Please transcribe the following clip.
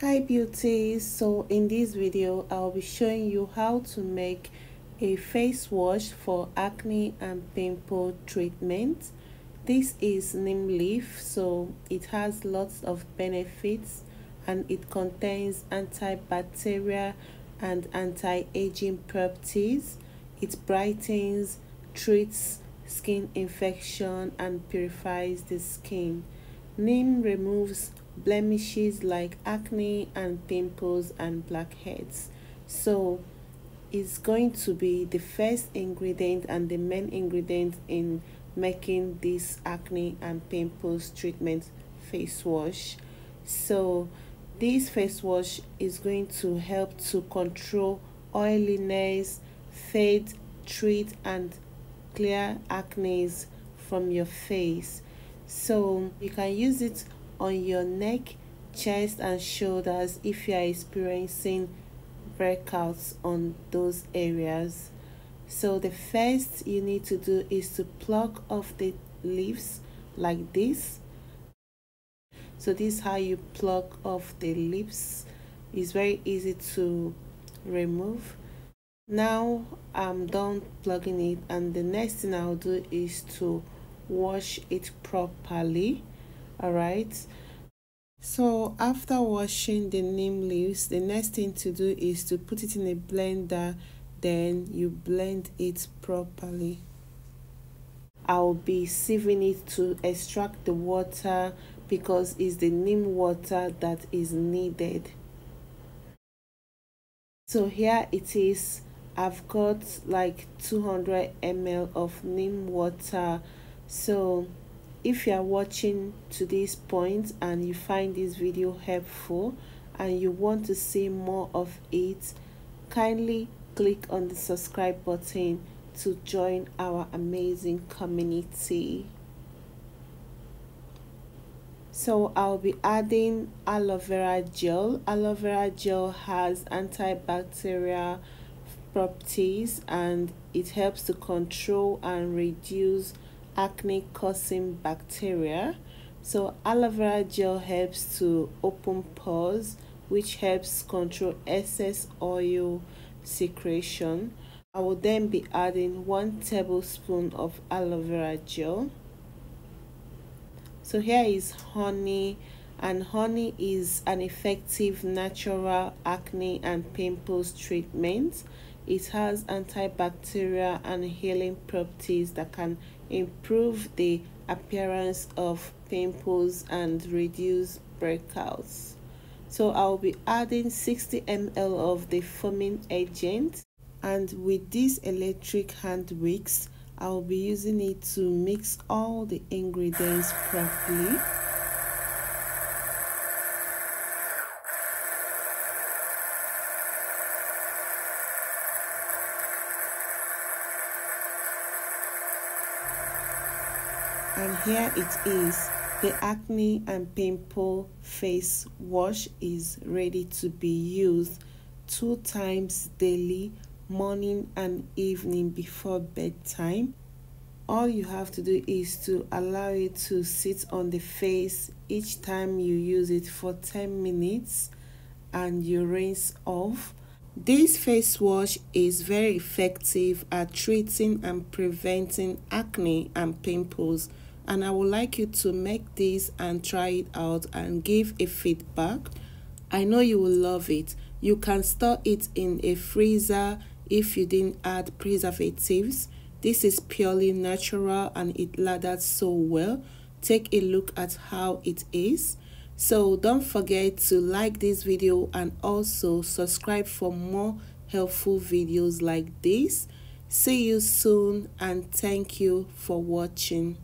hi beauties so in this video i'll be showing you how to make a face wash for acne and pimple treatment. This is neem leaf so it has lots of benefits and it contains antibacterial and anti-aging properties. It brightens treats skin infection and purifies the skin. Neem removes blemishes like acne and pimples and blackheads. So it's going to be the first ingredient and the main ingredient in making this acne and pimples treatment face wash. So this face wash is going to help to control oiliness fade treat and clear acne from your face. So you can use it on your neck, chest, and shoulders if you are experiencing breakouts on those areas. So, the first you need to do is to pluck off the leaves like this. So, this is how you pluck off the leaves. It's very easy to remove. Now I'm done plugging it, and the next thing I'll do is to wash it properly all right. So after washing the neem leaves the next thing to do is to put it in a blender. Then you blend it properly. I'll be sieving it to extract the water because it's the neem water that is needed. So here it is. I've got like 200 ml of neem water. So if you are watching to this point and you find this video helpful and you want to see more of it kindly click on the subscribe button to join our amazing community. So I'll be adding aloe vera gel. Aloe vera gel has antibacterial properties and it helps to control and reduce acne causing bacteria. So aloe vera gel helps to open pores which helps control excess oil secretion. I will then be adding one tablespoon of aloe vera gel. So here is honey and honey is an effective natural acne and pimples treatment. It has antibacterial and healing properties that can improve the appearance of pimples and reduce breakouts. So I'll be adding 60 ml of the foaming agent and with this electric hand wicks I'll be using it to mix all the ingredients properly. And here it is. The acne and pimple face wash is ready to be used two times daily morning and evening before bedtime. All you have to do is to allow it to sit on the face. Each time you use it for 10 minutes and you rinse off. This face wash is very effective at treating and preventing acne and pimples and I would like you to make this and try it out and give a feedback. I know you will love it. You can store it in a freezer if you didn't add preservatives. This is purely natural and it lathers so well. Take a look at how it is. So don't forget to like this video and also subscribe for more helpful videos like this. See you soon and thank you for watching.